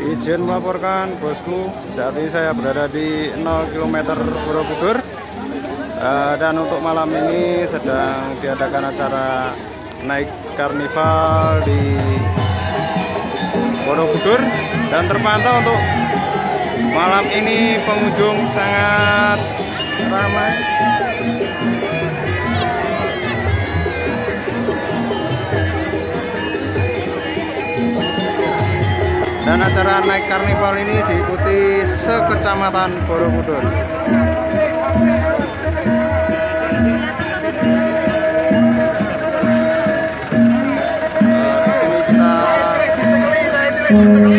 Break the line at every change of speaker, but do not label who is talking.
Izin melaporkan bosku, saat ini saya berada di 0 km Borobudur. Uh, dan untuk malam ini sedang diadakan acara naik karnival di Borobudur. Dan terpantau untuk malam ini pengunjung sangat ramai dan acara naik karnival ini diikuti sekecamatan Borobudur. Kita